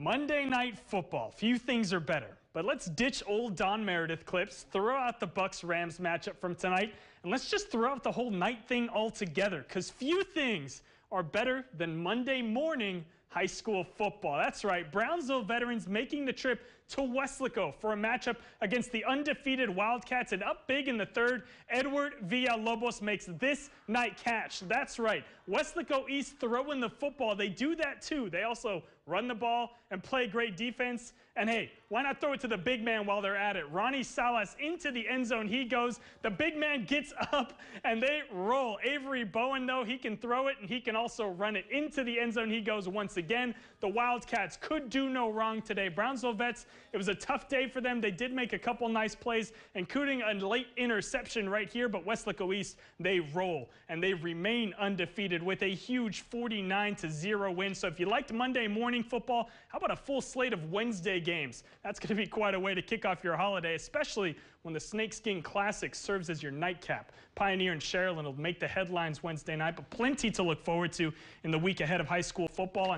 Monday Night Football. Few things are better. But let's ditch old Don Meredith clips, throw out the Bucs Rams matchup from tonight, and let's just throw out the whole night thing altogether. Because few things are better than Monday morning high school football. That's right, Brownsville veterans making the trip to Weslaco for a matchup against the undefeated Wildcats. And up big in the third, Edward Villalobos makes this night catch. That's right, Weslaco East throwing the football. They do that too. They also run the ball and play great defense. And hey, why not throw it to the big man while they're at it? Ronnie Salas into the end zone. He goes. The big man gets up and they roll. Avery Bowen, though, he can throw it and he can also run it into the end zone. He goes once again. The Wildcats could do no wrong today. Brownsville Vets, it was a tough day for them. They did make a couple nice plays, including a late interception right here, but Weslaco East, they roll and they remain undefeated with a huge 49 to 0 win. So if you liked Monday morning football, how about a full slate of Wednesday games? That's going to be quite a way to kick off your holiday, especially when the Snakeskin Classic serves as your nightcap. Pioneer and Sharyland will make the headlines Wednesday night, but plenty to look forward to in the week ahead of high school football.